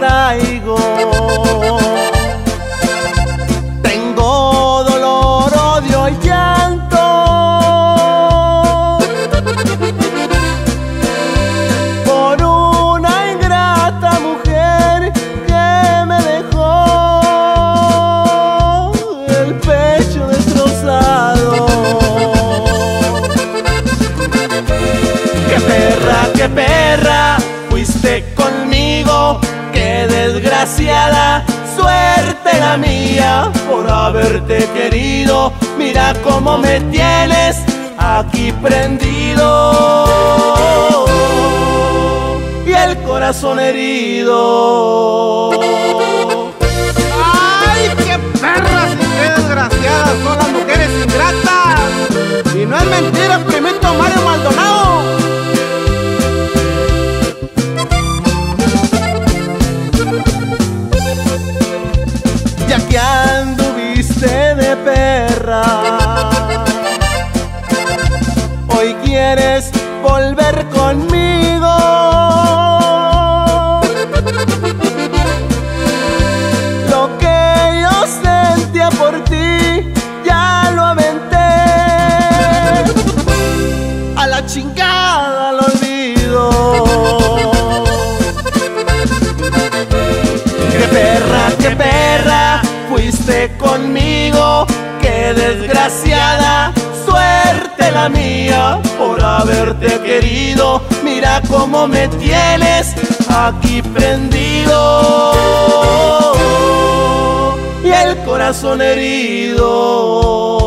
traigo. Tengo dolor, odio y llanto. Por una ingrata mujer que me dejó el pecho destrozado. ¡Qué perra, qué perra! fuiste conmigo desgraciada suerte la mía por haberte querido. Mira cómo me tienes aquí prendido y el corazón herido. ¡Ay, qué perras y qué desgraciadas son las mujeres ingratas! Y no es mentira, primito Mario Maldonado. Perra, hoy quieres volver conmigo. Lo que yo sentía por ti, ya lo aventé. A la chingada lo olvido. Qué perra, qué perra, fuiste conmigo, desgraciada suerte la mía por haberte querido. Mira cómo me tienes aquí prendido y el corazón herido.